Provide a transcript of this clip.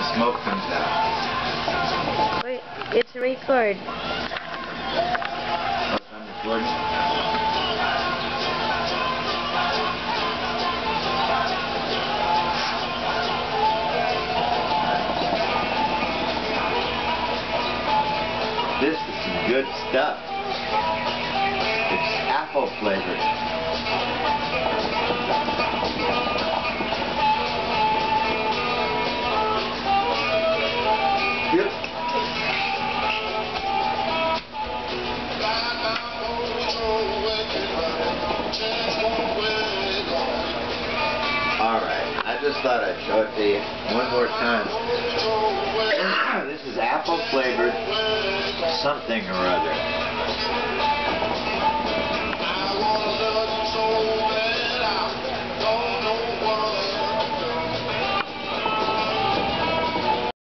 the smoke comes out. Wait, it's a record. Oh, I'm recording. This is some good stuff. It's apple flavored. Just thought I'd show it to you one more time. this is apple flavored something or other.